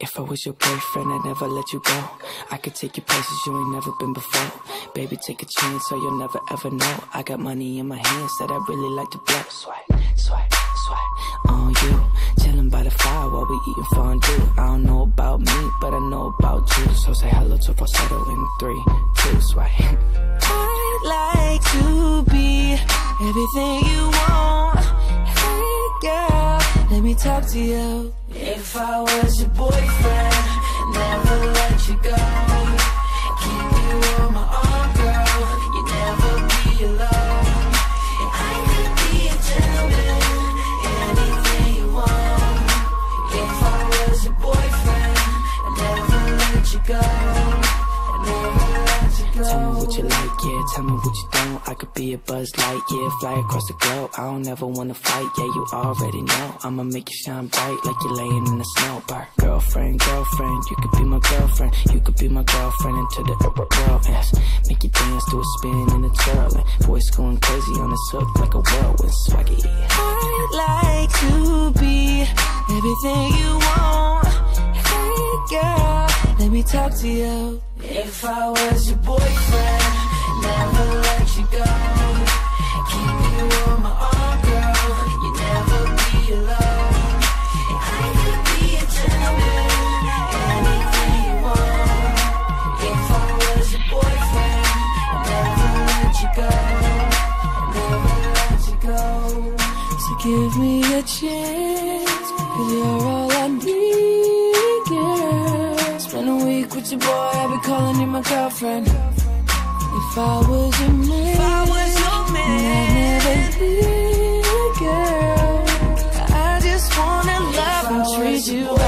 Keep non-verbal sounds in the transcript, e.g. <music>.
If I was your boyfriend, I'd never let you go. I could take you places you ain't never been before. Baby, take a chance so you'll never ever know. I got money in my hands that I really like to blow. Swipe, swipe, swipe on you. Chilling by the fire while we eating fondue. I don't know about me, but I know about you. So say hello to falsetto in three, two, swipe. <laughs> I'd like to be everything you want. Talk to you. If I was your boyfriend, never let you go. You like, yeah, tell me what you don't. I could be a buzz light, yeah, fly across the globe. I don't ever wanna fight, yeah, you already know. I'ma make you shine bright like you're laying in the snow. Bar. Girlfriend, girlfriend, you could be my girlfriend. You could be my girlfriend into the upper world. Yes. Make you dance to a spin and a twirl. And voice going crazy on this hook like a whirlwind swaggy. I'd like to be everything you want. Hey girl, let me talk to you. If I was your boyfriend, never let you go. Keep you on my arm, girl. You never be alone. I could be a gentleman, anything you want. If I was your boyfriend, never let you go. Never let you go. So give me a chance, cause you're all with your boy, I'll be calling you my girlfriend. If I was your man, if I was your man, I'd never leave, girl. I just wanna love and treat you.